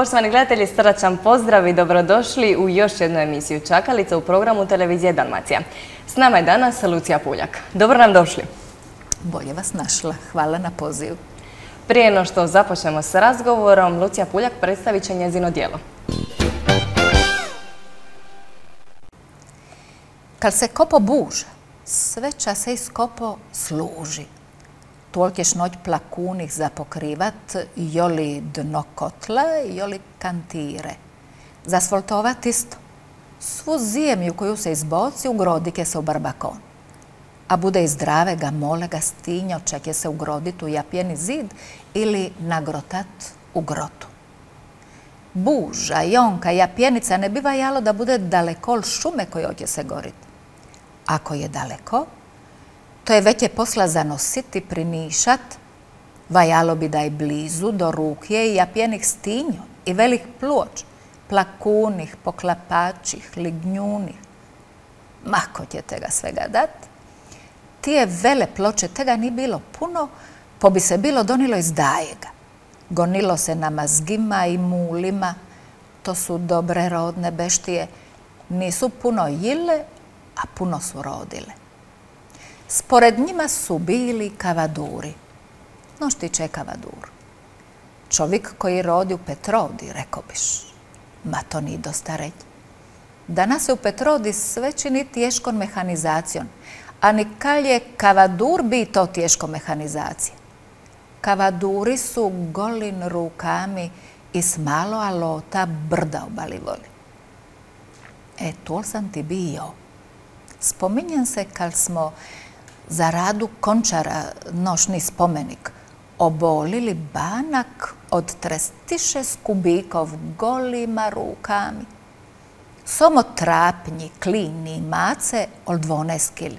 Poštovani gledatelji, srdačan pozdrav i dobrodošli u još jednu emisiju Čakalica u programu Televizije Dalmacija. S nama je danas Lucija Puljak. Dobro nam došli. Bolje vas našla. Hvala na pozivu. Prije no što započnemo s razgovorom, Lucija Puljak predstavit će njezino dijelo. Kad se kopo buža, sve se iz kopo služi. Tolke šnoć plakunih za pokrivat, joli dno kotla, joli kantire. Zasvoltovat isto. Svu zijemju koju se izboci u se u barbakon. A bude i zdravega, molega stinja, je se ugrodit u japjeni zid ili nagrotat u grotu. Buža, jonka, japjenica ne biva jalo da bude daleko šume koje će se gorit. Ako je daleko, to je već je posla zanositi, prinišat, vajalo bi da je blizu, do rukje i japjenih stinjo i velik pluoč, plakunih, poklapačih, lignjunih. Mako ćete ga svega dat. Tije vele ploče, tega ni bilo puno, po bi se bilo donilo iz dajega. Gonilo se na mazgima i mulima, to su dobre rodne beštije. Nisu puno jile, a puno su rodile. Spored njima su bili kavaduri. No je kavadur? Čovjek koji rodi u Petrodi, rekao biš. Ma to ni dosta reći. Danas se u Petrodi sve čini tješkom mehanizacijom, a nikal je kavadur bi to tješko mehanizacije. Kavaduri su golin rukami i s malo alota brda obalivoli. E, tu sam ti bio. Spominjem se kad smo za radu končara nošni spomenik obolili banak od trestiše kubikov golima rukami. Somo trapnji, klini mace od dvoneskili.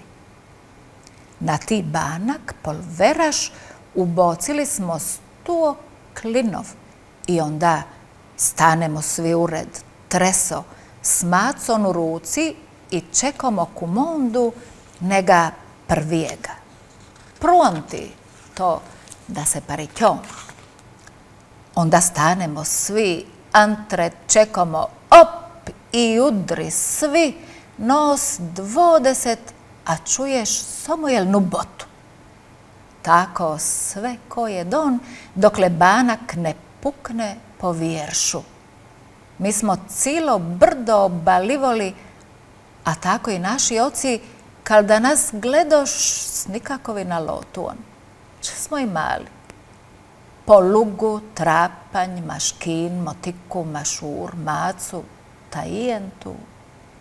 Na ti banak polveraš ubocili smo sto klinov i onda stanemo svi ured, treso, s macom u ruci i čekamo kumondu nega prvijega. Pronti to da se parićom. Onda stanemo svi, antre čekamo, op i udri svi, nos dvodeset, a čuješ samo jelnu botu. Tako sve ko je don, dokle banak ne pukne po vjeršu. Mi smo cilo brdo obalivoli, a tako i naši oci kad da nas gledoš s nikakovi na lotu on. Če smo imali polugu, trapanj, maškin, motiku, mašur, macu, tajentu,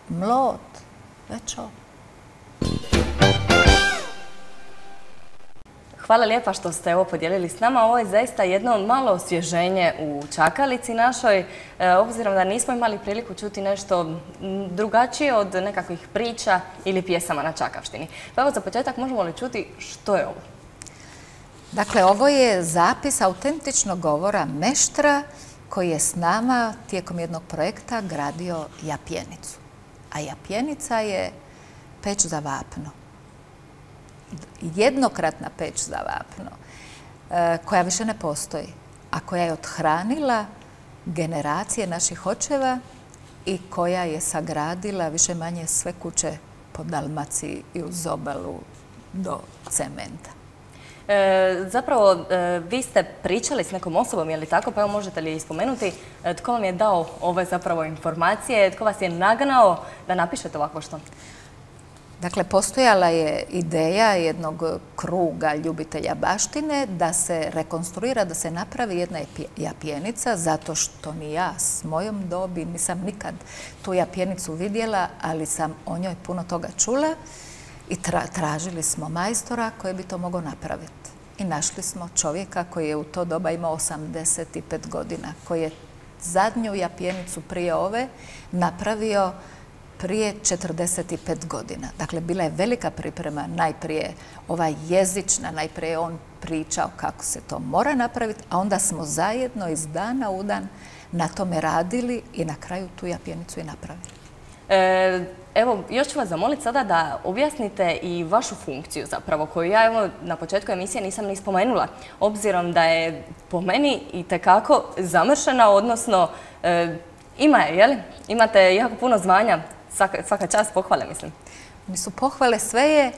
mlot, već ovo. Hvala lijepa što ste ovo podijelili s nama. Ovo je zaista jedno malo osvježenje u Čakalici našoj, e, obzirom da nismo imali priliku čuti nešto drugačije od nekakvih priča ili pjesama na Čakavštini. Pa evo za početak možemo li čuti što je ovo? Dakle, ovo je zapis autentičnog govora Meštra koji je s nama tijekom jednog projekta gradio Japjenicu. A Japjenica je peć za vapno jednokratna peć za vapno, e, koja više ne postoji, a koja je odhranila generacije naših očeva i koja je sagradila više manje sve kuće po Dalmaciji i uz obalu do cementa. E, zapravo, e, vi ste pričali s nekom osobom, je li tako? Pa evo možete li spomenuti tko vam je dao ove zapravo informacije, tko vas je nagnao da napišete ovako što? Dakle, postojala je ideja jednog kruga ljubitelja baštine da se rekonstruira, da se napravi jedna japjenica, zato što ni ja s mojom dobi nisam nikad tu japjenicu vidjela, ali sam o njoj puno toga čula i tražili smo majstora koji bi to mogao napraviti. I našli smo čovjeka koji je u to doba imao 85 godina, koji je zadnju japjenicu prije ove napravio prije 45 godina. Dakle, bila je velika priprema, najprije ova jezična, najprije on pričao kako se to mora napraviti, a onda smo zajedno iz dana u dan na tome radili i na kraju tu japjenicu i napravili. E, evo, još ću vas zamoliti sada da objasnite i vašu funkciju zapravo, koju ja evo na početku emisije nisam ni spomenula, obzirom da je po meni i tekako zamršena, odnosno e, ima je, jel? Imate jako puno zvanja, svaka, svaka čast pohvale, mislim. Nisu pohvale, sve je,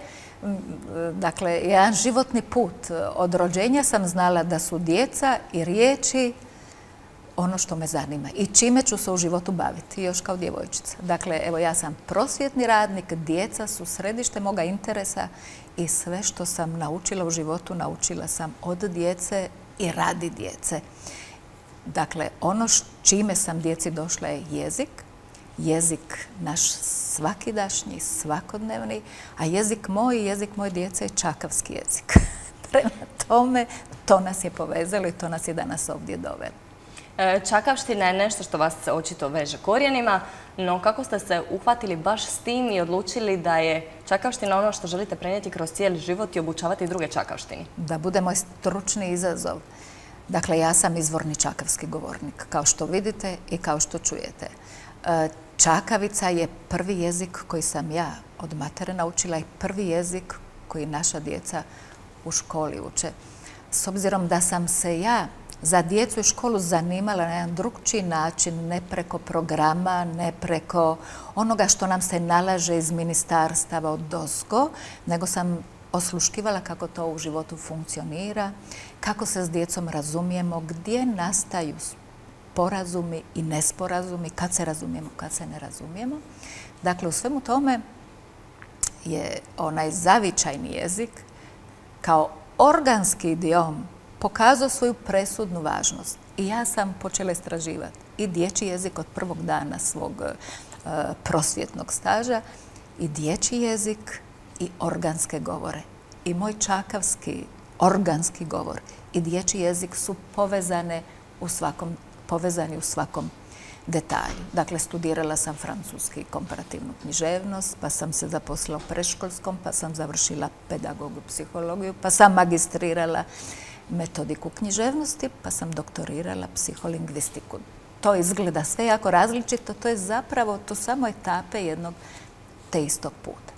dakle, jedan životni put. Od rođenja sam znala da su djeca i riječi ono što me zanima i čime ću se u životu baviti, još kao djevojčica. Dakle, evo ja sam prosvjetni radnik, djeca su središte moga interesa i sve što sam naučila u životu, naučila sam od djece i radi djece. Dakle, ono čime sam djeci došla je jezik, jezik naš svakidašnji, svakodnevni, a jezik moj i jezik moje djece je čakavski jezik. Prema tome, to nas je povezalo i to nas je danas ovdje dovelo. E, čakavština je nešto što vas očito veže korijenima, no kako ste se uhvatili baš s tim i odlučili da je čakavština ono što želite prenijeti kroz cijeli život i obučavati druge čakavštini? Da bude moj stručni izazov. Dakle, ja sam izvorni čakavski govornik, kao što vidite i kao što čujete. Čakavica je prvi jezik koji sam ja od matere naučila i prvi jezik koji naša djeca u školi uče. S obzirom da sam se ja za djecu i školu zanimala na jedan drugčiji način, ne preko programa, ne preko onoga što nam se nalaže iz ministarstava od DOSGO, nego sam osluškivala kako to u životu funkcionira, kako se s djecom razumijemo, gdje nastaju porazumi i nesporazumi, kad se razumijemo, kad se ne razumijemo. Dakle, u svemu tome je onaj zavičajni jezik kao organski idiom pokazao svoju presudnu važnost. I ja sam počela istraživati i dječji jezik od prvog dana svog e, prosvjetnog staža i dječji jezik i organske govore. I moj čakavski organski govor i dječji jezik su povezane u svakom, povezani u svakom detalju. Dakle, studirala sam francuski komparativnu književnost, pa sam se zaposlila u preškolskom, pa sam završila pedagogu psihologiju, pa sam magistrirala metodiku književnosti, pa sam doktorirala psiholingvistiku. To izgleda sve jako različito, to je zapravo, to samo etape jednog te istog puta.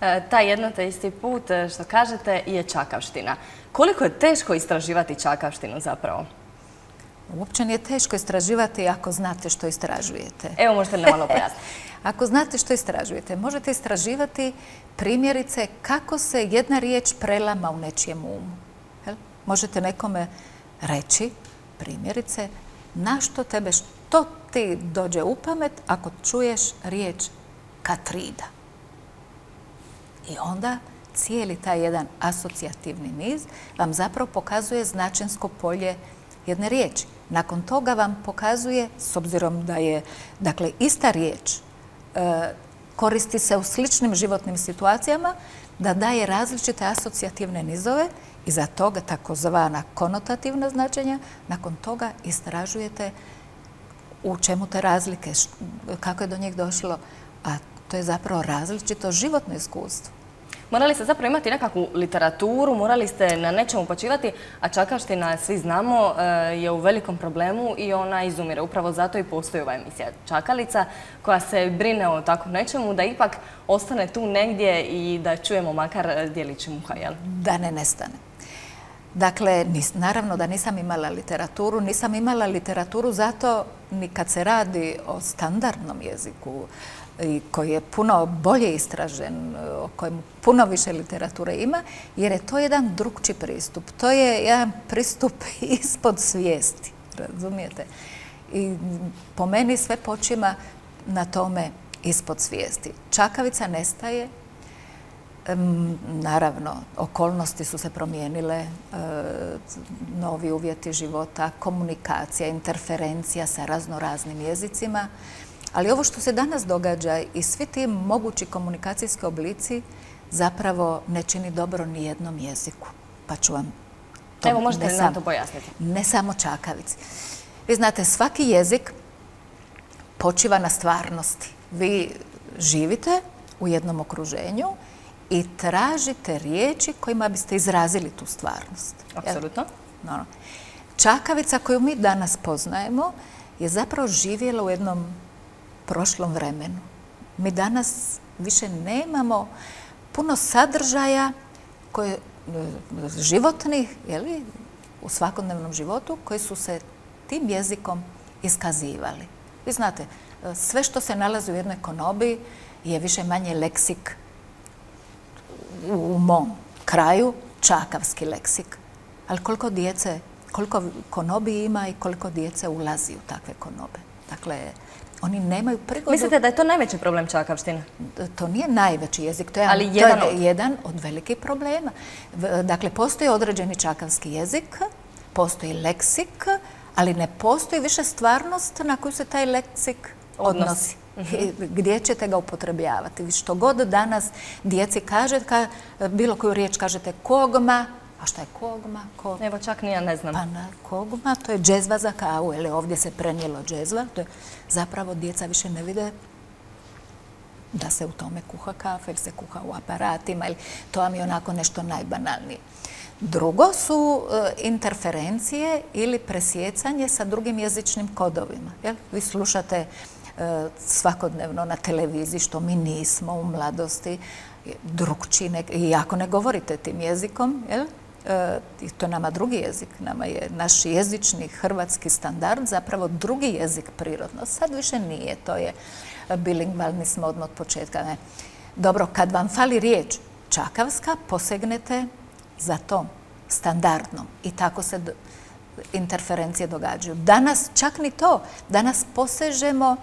E, taj jedno te isti put, e, što kažete, je čakavština. Koliko je teško istraživati čakavštinu zapravo? Uopće nije teško istraživati ako znate što istražujete. Evo možete nam malo pojasniti. ako znate što istražujete, možete istraživati primjerice kako se jedna riječ prelama u nečijem umu možete nekome reći, primjerice, na što tebe, što ti dođe u pamet ako čuješ riječ Katrida. I onda cijeli taj jedan asocijativni niz vam zapravo pokazuje značensko polje jedne riječi. Nakon toga vam pokazuje, s obzirom da je dakle, ista riječ, e, koristi se u sličnim životnim situacijama, da daje različite asocijativne nizove Iza toga takozvana konotativna značenja, nakon toga istražujete u čemu te razlike, kako je do njih došlo, a to je zapravo različito životno iskustvo. Morali ste zapravo imati nekakvu literaturu, morali ste na nečemu počivati, a Čakaština, svi znamo, e, je u velikom problemu i ona izumire. Upravo zato i postoji ova emisija Čakalica, koja se brine o tako nečemu, da ipak ostane tu negdje i da čujemo makar dijelići muha, jel? Da ne nestane. Dakle, naravno da nisam imala literaturu, nisam imala literaturu zato ni kad se radi o standardnom jeziku koji je puno bolje istražen, o kojem puno više literature ima, jer je to jedan drugči pristup. To je jedan pristup ispod svijesti, razumijete? I po meni sve počima na tome ispod svijesti. Čakavica nestaje, Naravno, okolnosti su se promijenile, e, novi uvjeti života, komunikacija, interferencija sa razno raznim jezicima. Ali ovo što se danas događa i svi ti mogući komunikacijski oblici zapravo ne čini dobro ni jednom jeziku. Pa ću vam to... Evo, možete li nam to pojasniti? Ne samo čakavici. Vi znate, svaki jezik počiva na stvarnosti. Vi živite u jednom okruženju i tražite riječi kojima biste izrazili tu stvarnost. Apsolutno. Čakavica koju mi danas poznajemo je zapravo živjela u jednom prošlom vremenu. Mi danas više nemamo puno sadržaja koje, životnih, jeli, u svakodnevnom životu, koji su se tim jezikom iskazivali. Vi znate, sve što se nalazi u jednoj konobi je više manje leksik u mom kraju, čakavski leksik. Ali koliko djece, koliko konobi ima i koliko djece ulazi u takve konobe. Dakle, oni nemaju prigodu... Mislite da je to najveći problem čakavštine? To nije najveći jezik, to je, Ali jedan, od... jedan od velikih problema. Dakle, postoji određeni čakavski jezik, postoji leksik, ali ne postoji više stvarnost na koju se taj leksik odnosi. Mhm. Gdje ćete ga upotrebljavati? Što god danas djeci kaže, bilo koju riječ kažete kogma, a šta je kogma? Evo čak ni ja ne znam. Pa na kogma, to je džezva za kavu, ili ovdje se prenijelo džezva. To je, zapravo djeca više ne vide da se u tome kuha kafe ili se kuha u aparatima ili to vam je onako nešto najbanalnije. Drugo su e, interferencije ili presjecanje sa drugim jezičnim kodovima. Vi slušate e, svakodnevno na televiziji što mi nismo u mladosti drugčine i ako ne govorite tim jezikom, jel? E, i to nama drugi jezik, nama je naš jezični hrvatski standard zapravo drugi jezik prirodno. Sad više nije, to je bilingvalni smo odmah od početka. Ne. Dobro, kad vam fali riječ čakavska, posegnete za to standardnom i tako se interferencije događaju. Danas čak ni to, danas posežemo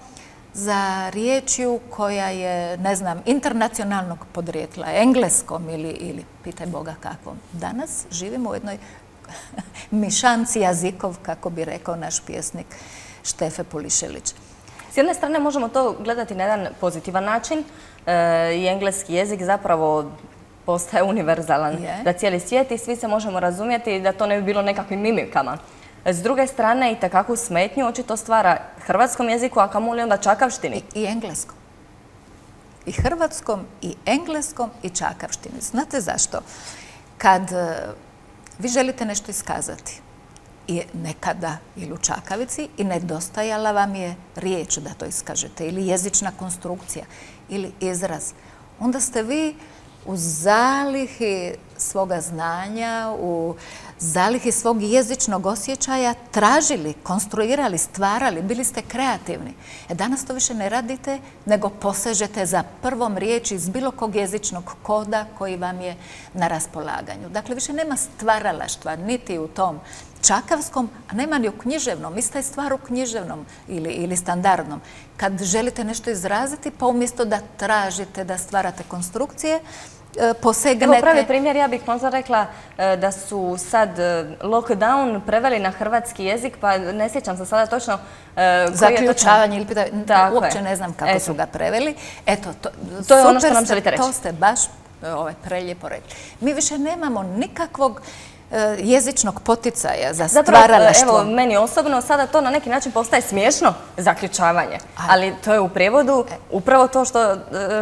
za riječju koja je, ne znam, internacionalnog podrijetla, engleskom ili, ili pitaj Boga kakvom. Danas živimo u jednoj mišanci jazikov, kako bi rekao naš pjesnik Štefe Polišelić. S jedne strane možemo to gledati na jedan pozitivan način e, i engleski jezik zapravo postaje univerzalan da cijeli svijet i svi se možemo razumjeti da to ne bi bilo nekakvim mimikama. S druge strane, i takakvu smetnju očito stvara hrvatskom jeziku, a kamoli onda čakavštini. I, engleskom. I hrvatskom, i engleskom, i čakavštini. Znate zašto? Kad e, vi želite nešto iskazati, i nekada ili u čakavici i nedostajala vam je riječ da to iskažete ili jezična konstrukcija ili izraz, onda ste vi u zalihi svoga znanja, u zalihi svog jezičnog osjećaja tražili, konstruirali, stvarali, bili ste kreativni. E danas to više ne radite, nego posežete za prvom riječi iz bilo kog jezičnog koda koji vam je na raspolaganju. Dakle, više nema stvaralaštva niti u tom čakavskom, a nema ni u književnom. Ista je stvar u književnom ili, ili standardnom. Kad želite nešto izraziti, pa umjesto da tražite, da stvarate konstrukcije, posegnete... Evo pravi primjer, ja bih možda rekla e, da su sad e, lockdown preveli na hrvatski jezik, pa ne sjećam se sada točno Zaključavanje ili pitanje, uopće ne znam kako su ga preveli. Eto, to, to je ono što nam želite reći. To ste baš ovaj, preljepo rekli. Mi više nemamo nikakvog jezičnog poticaja za stvaralaštvo. Evo, meni osobno sada to na neki način postaje smiješno zaključavanje. Ali to je u prijevodu upravo to što,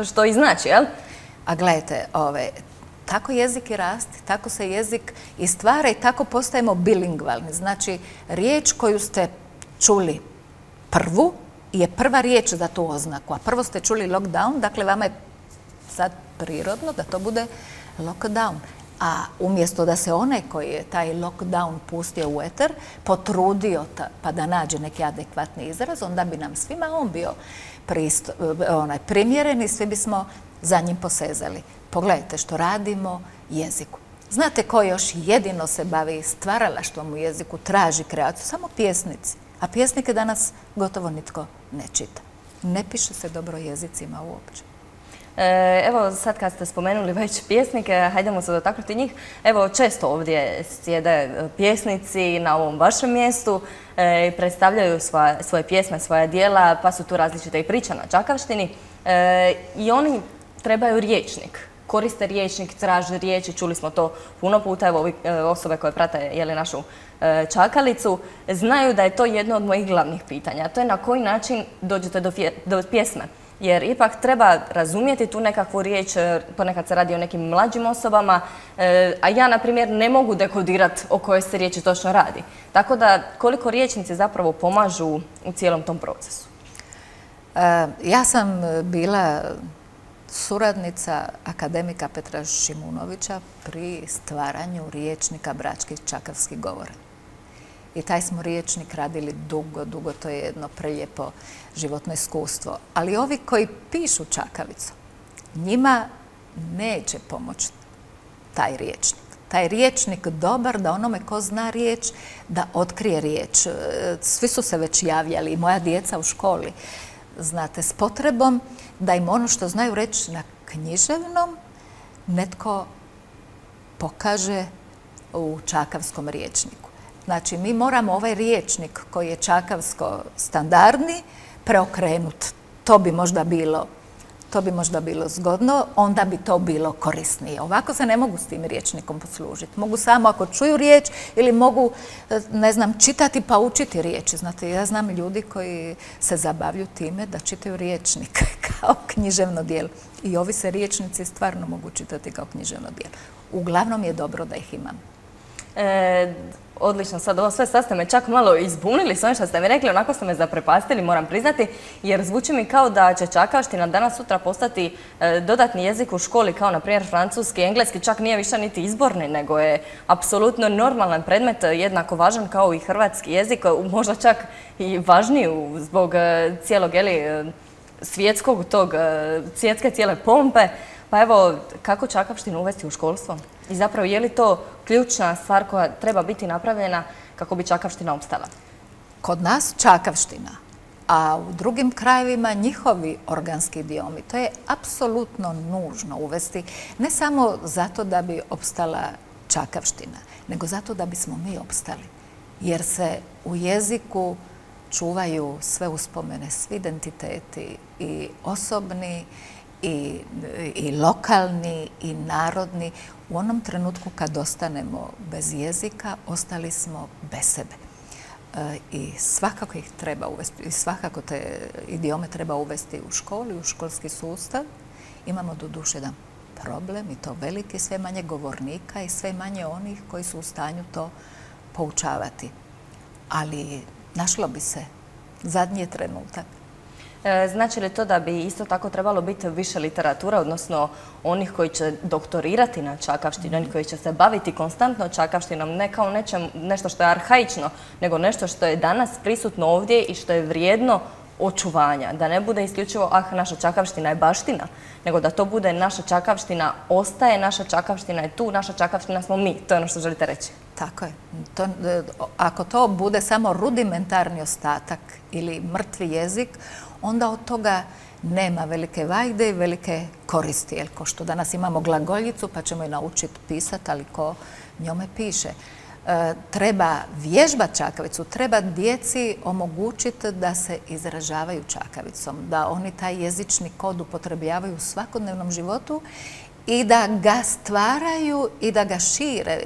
što i znači, jel? A gledajte, ove, tako jezik i rasti, tako se jezik i stvara i tako postajemo bilingvalni. Znači, riječ koju ste čuli prvu je prva riječ za tu oznaku, a prvo ste čuli lockdown, dakle vama je sad prirodno da to bude lockdown. A umjesto da se onaj koji je taj lockdown pustio u eter, potrudio pa da nađe neki adekvatni izraz, onda bi nam svima on bio onaj, primjeren i svi bismo za njim posezali. Pogledajte što radimo jeziku. Znate ko još jedino se bavi stvaralaštvom u jeziku, traži kreaciju? Samo pjesnici. A pjesnike danas gotovo nitko ne čita. Ne piše se dobro jezicima uopće. E, evo sad kad ste spomenuli već pjesnike, hajdemo se dotaknuti njih. Evo često ovdje sjede pjesnici na ovom vašem mjestu e, i predstavljaju svoje pjesme, svoja dijela, pa su tu različite i priča na Čakavštini. E, I oni trebaju riječnik. Koriste riječnik, traže riječi, čuli smo to puno puta, evo e, osobe koje prate jeli, našu e, čakalicu, znaju da je to jedno od mojih glavnih pitanja. To je na koji način dođete do, pjesme. Jer ipak treba razumjeti tu nekakvu riječ, e, ponekad se radi o nekim mlađim osobama, a ja, na primjer, ne mogu dekodirati o kojoj se riječi točno radi. Tako da, koliko riječnici zapravo pomažu u cijelom tom procesu? Ja sam bila suradnica akademika Petra Šimunovića pri stvaranju riječnika bračkih čakavskih govora. I taj smo riječnik radili dugo, dugo, to je jedno prelijepo životno iskustvo. Ali ovi koji pišu čakavicu, njima neće pomoći taj riječnik. Taj riječnik dobar da onome ko zna riječ, da otkrije riječ. Svi su se već javljali, moja djeca u školi, znate, s potrebom da im ono što znaju reći na književnom netko pokaže u čakavskom riječniku. Znači, mi moramo ovaj riječnik koji je čakavsko standardni preokrenuti. To bi možda bilo to bi možda bilo zgodno, onda bi to bilo korisnije. Ovako se ne mogu s tim riječnikom poslužiti. Mogu samo ako čuju riječ ili mogu, ne znam, čitati pa učiti riječi. Znate, ja znam ljudi koji se zabavlju time da čitaju riječnik kao književno dijelo. I ovi se riječnici stvarno mogu čitati kao književno dijelo. Uglavnom je dobro da ih imam. E, odlično, sad ovo sve sad ste me čak malo izbunili s ovim što ste mi rekli, onako ste me zaprepastili, moram priznati, jer zvuči mi kao da će čakavština danas sutra postati e, dodatni jezik u školi, kao na primjer francuski, engleski, čak nije više niti izborni, nego je apsolutno normalan predmet, jednako važan kao i hrvatski jezik, možda čak i važniji zbog e, cijelog, svjetskog tog, svjetske cijele pompe. Pa evo, kako čakavštinu uvesti u školstvo? I zapravo, je li to ključna stvar koja treba biti napravljena kako bi čakavština opstala? Kod nas čakavština, a u drugim krajevima njihovi organski idiomi. To je apsolutno nužno uvesti, ne samo zato da bi opstala čakavština, nego zato da bismo mi opstali. Jer se u jeziku čuvaju sve uspomene, svi identiteti i osobni i, lokalni i narodni. U onom trenutku kad ostanemo bez jezika, ostali smo bez sebe. E, I svakako ih treba uvesti, i svakako te idiome treba uvesti u školi, u školski sustav. Imamo do duše jedan problem i to veliki, sve manje govornika i sve manje onih koji su u stanju to poučavati. Ali našlo bi se zadnji trenutak znači li to da bi isto tako trebalo biti više literatura, odnosno onih koji će doktorirati na čakavštini, oni koji će se baviti konstantno čakavštinom, ne kao nečem, nešto što je arhaično, nego nešto što je danas prisutno ovdje i što je vrijedno očuvanja. Da ne bude isključivo, ah, naša čakavština je baština, nego da to bude naša čakavština ostaje, naša čakavština je tu, naša čakavština smo mi. To je ono što želite reći. Tako je. E, ako to bude samo rudimentarni ostatak ili mrtvi jezik, onda od toga nema velike vajde i velike koristi. Jer ko što danas imamo glagoljicu pa ćemo je naučiti pisati, ali ko njome piše. E, treba vježbati čakavicu, treba djeci omogućiti da se izražavaju čakavicom, da oni taj jezični kod upotrebljavaju u svakodnevnom životu i da ga stvaraju i da ga šire.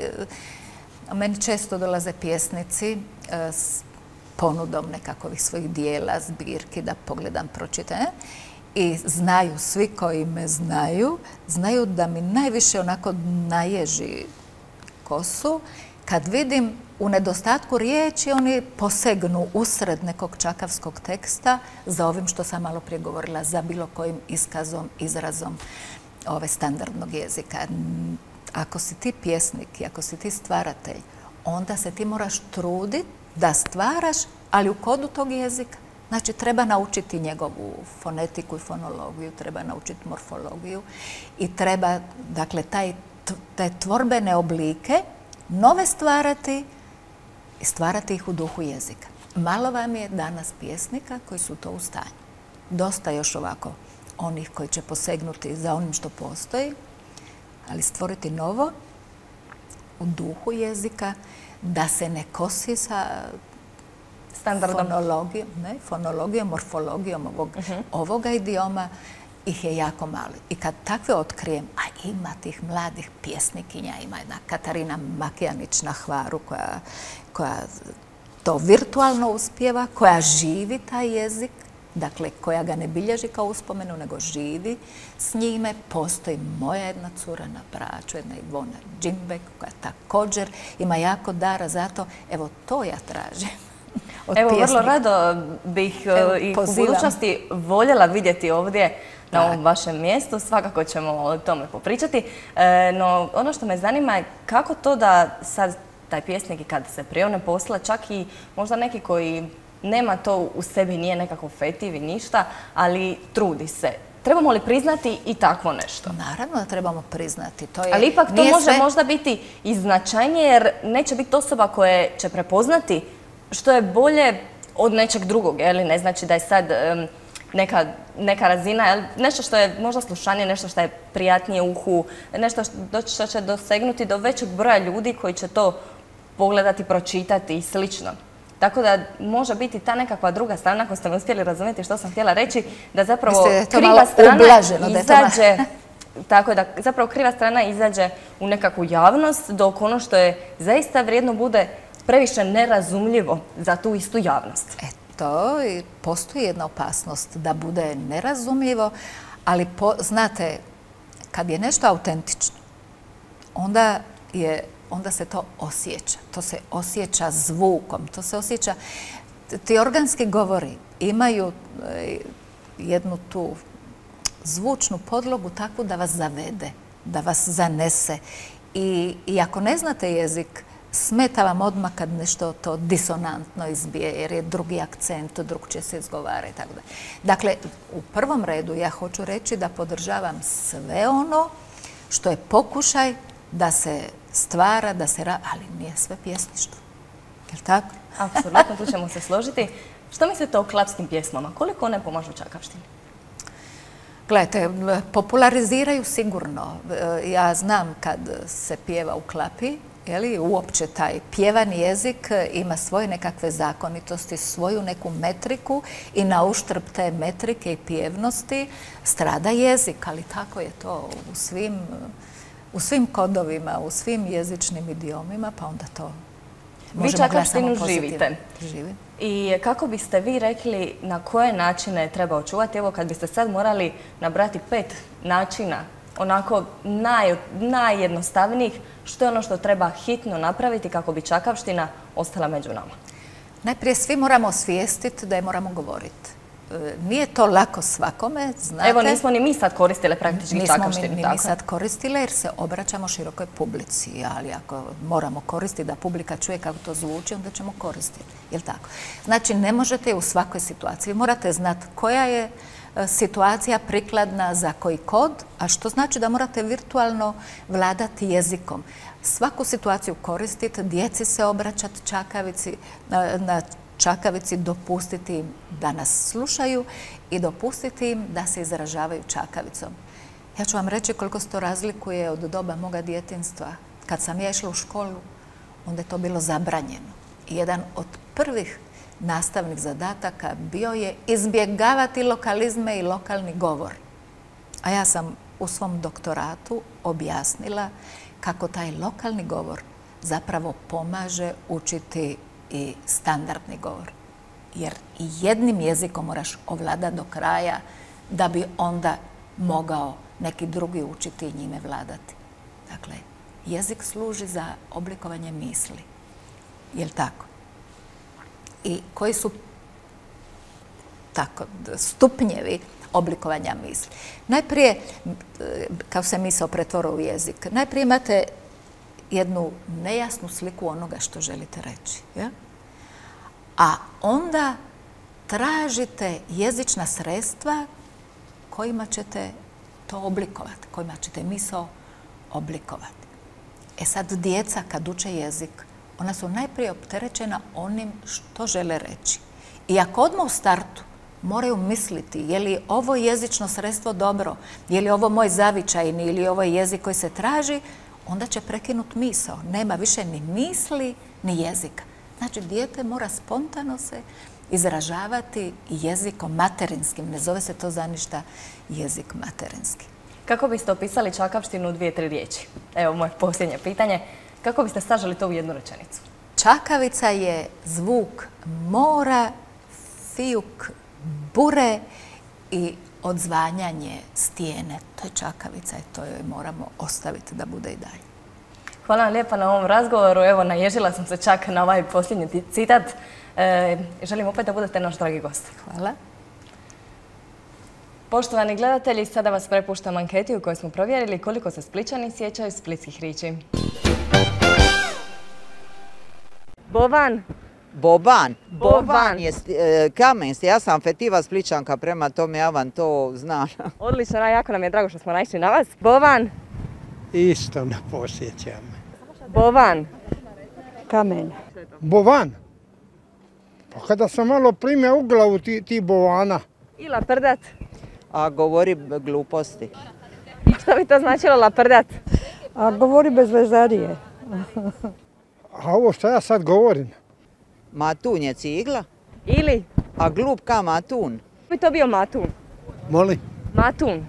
Meni često dolaze pjesnici e, s ponudom nekakvih svojih dijela, zbirki, da pogledam, pročitam. I znaju, svi koji me znaju, znaju da mi najviše onako naježi kosu kad vidim u nedostatku riječi oni posegnu usred nekog čakavskog teksta za ovim što sam malo prije govorila, za bilo kojim iskazom, izrazom ove standardnog jezika. Ako si ti pjesnik i ako si ti stvaratelj, onda se ti moraš truditi da stvaraš, ali u kodu tog jezika. Znači, treba naučiti njegovu fonetiku i fonologiju, treba naučiti morfologiju i treba, dakle, te tvorbene oblike nove stvarati i stvarati ih u duhu jezika. Malo vam je danas pjesnika koji su to u stanju. Dosta još ovako onih koji će posegnuti za onim što postoji, ali stvoriti novo u duhu jezika da se ne kosi sa fonologijom, ne, fonologijom, morfologijom ovog, uh ovoga idioma, ih je jako malo. I kad takve otkrijem, a ima tih mladih pjesnikinja, ima jedna Katarina Makijanić na Hvaru koja, koja to virtualno uspjeva, koja živi taj jezik, dakle koja ga ne bilježi kao uspomenu, nego živi s njime. Postoji moja jedna cura na Braču, jedna Ivona Džimbek, koja također ima jako dara, zato evo to ja tražim. od Evo, vrlo rado bih e, Evo, i u budućnosti voljela vidjeti ovdje na ovom vašem mjestu. Svakako ćemo o tome popričati. E, no, ono što me zanima je kako to da sad taj pjesnik i kad se prione posla, čak i možda neki koji nema to u sebi, nije nekako fetiv i ništa, ali trudi se. Trebamo li priznati i takvo nešto? Naravno da trebamo priznati. To je, Ali ipak to može sve- možda biti i značajnije jer neće biti osoba koje će prepoznati što je bolje od nečeg drugog, je li? Ne znači da je sad neka, neka razina, jel? nešto što je možda slušanije, nešto što je prijatnije uhu, nešto što će dosegnuti do većeg broja ljudi koji će to pogledati, pročitati i slično. Tako da može biti ta nekakva druga strana, ako ste me uspjeli razumjeti što sam htjela reći, da zapravo Mislite to kriva strana to izađe tako da zapravo kriva strana izađe u nekakvu javnost, dok ono što je zaista vrijedno bude previše nerazumljivo za tu istu javnost. Eto, i postoji jedna opasnost da bude nerazumljivo, ali po- znate, kad je nešto autentično, onda, je, onda se to osjeća. To se osjeća zvukom, to se osjeća... Ti organski govori imaju e, jednu tu zvučnu podlogu takvu da vas zavede, da vas zanese. I, I ako ne znate jezik, smeta vam odmah kad nešto to disonantno izbije, jer je drugi akcent, drugčije se izgovara i tako da. Dakle, u prvom redu ja hoću reći da podržavam sve ono što je pokušaj da se stvara, da se ra... ali nije sve pjesništvo. Jel tako? Apsolutno, tu ćemo se složiti. Što mislite o klapskim pjesmama? Koliko one pomažu Čakavštini? Gledajte, populariziraju sigurno. E, Ja znam kad se pjeva u klapi, jeli, uopće taj pjevani jezik ima svoje nekakve zakonitosti, svoju neku metriku i na uštrb te metrike i pjevnosti strada jezik, ali tako je to u svim, u svim kodovima, u svim jezičnim idiomima, pa onda to možemo gledati Čakavštinu samo pozitivno. živite. Živim. I kako biste vi rekli na koje načine treba očuvati? Evo kad biste sad morali nabrati pet načina, onako naj, najjednostavnijih, što je ono što treba hitno napraviti kako bi Čakavština ostala među nama? Najprije svi moramo osvijestiti da je moramo govoriti. E, Nije to lako svakome, znate. Evo nismo ni mi sad koristile praktički Nismo mi, Čakavštinu, ni mi tako? sad koristile jer se obraćamo širokoj publici, ali ako moramo koristiti da publika čuje kako to zvuči, onda ćemo koristiti. Jel tako? Znači, ne možete u svakoj situaciji. Morate znati koja je e, situacija prikladna za koji kod, a što znači da morate virtualno vladati jezikom. Svaku situaciju koristiti, djeci se obraćati čakavici, na, na čakavici dopustiti im da nas slušaju i dopustiti im da se izražavaju čakavicom. Ja ću vam reći koliko se to razlikuje od doba moga djetinstva. Kad sam ja išla u školu, onda je to bilo zabranjeno. Jedan od prvih nastavnih zadataka bio je izbjegavati lokalizme i lokalni govor. A ja sam u svom doktoratu objasnila kako taj lokalni govor zapravo pomaže učiti i standardni govor. Jer i jednim jezikom moraš ovladati do kraja da bi onda mogao neki drugi učiti i njime vladati. Dakle, jezik služi za oblikovanje misli. Jel tako? I koji su tako, stupnjevi oblikovanja misli. Najprije, kao se misao pretvora u jezik, najprije imate jednu nejasnu sliku onoga što želite reći. Ja? A onda tražite jezična sredstva kojima ćete to oblikovati, kojima ćete misao oblikovati. E sad, djeca kad uče jezik, ona su najprije opterećena onim što žele reći. I ako odmah u startu moraju misliti je li ovo jezično sredstvo dobro, je li ovo moj zavičajni ili ovo je jezik koji se traži, onda će prekinuti misao. Nema više ni misli, ni jezika. Znači, dijete mora spontano se izražavati jezikom materinskim. Ne zove se to za ništa jezik materinski. Kako biste opisali Čakavštinu u dvije, tri riječi? Evo moje posljednje pitanje. Kako biste saželi to u jednu rečenicu? Čakavica je zvuk mora, fijuk bure i odzvanjanje stijene. To je čakavica i to joj moramo ostaviti da bude i dalje. Hvala vam lijepa na ovom razgovoru. Evo, naježila sam se čak na ovaj posljednji citat. E, želim opet da budete naš dragi gost. Hvala. Poštovani gledatelji, sada vas prepuštam anketi u kojoj smo provjerili koliko se spličani sjećaju splitskih riči. Bovan. Boban. Boban. je e, kamen, ja sam fetiva spličanka, prema tome ja vam to znam. Odlično, jako nam je drago što smo naišli na vas. Bovan. Isto ne posjećam. Bovan. Kamen. Bovan. Pa kada sam malo primio u glavu ti, ti bovana. I laprdat. A govori gluposti. Što bi to značilo laprdat? A govori bez vezarije. A ovo što ja sad govorim, Matun je cigla, Ili a glup ka matun. bi to bio matun? moli, Matun.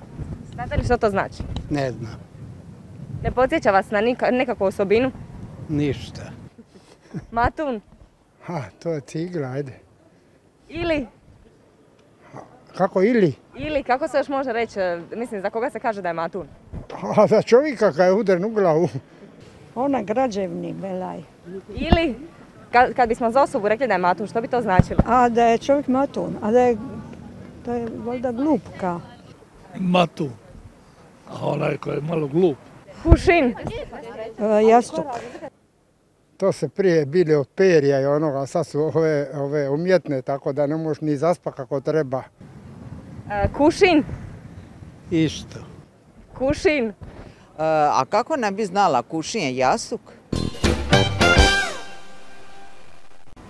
Znate li što to znači? ne znam, Ne podsjeća vas na nekakvu osobinu? ništa. Matun. Ha, to je cigla, ajde. Ili, Kako ili? ili kako se još može reći, e, mislim za koga se kaže da je matun? A za čovjeka kad je udaren u glavu. Ona građevni belaj. Ili, kad, kad bismo za osobu rekli da je matun, što bi to značilo? A da je čovjek matun, a da je, da je valjda glupka. matu, a onaj koji je malo glup. Kušin. E, jastuk. To se prije bili od perija i onoga, sad su ove, ove umjetne, tako da ne možeš ni zaspa kako treba. E, kušin. Isto. Kušin. E, a kako ne bi znala, kušin je jasuk?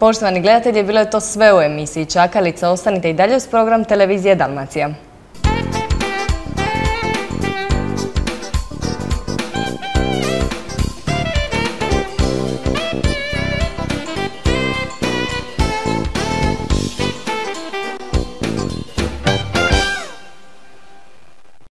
Poštovani gledatelji, bilo je to sve u emisiji Čakalica. Ostanite i dalje uz program Televizije Dalmacija.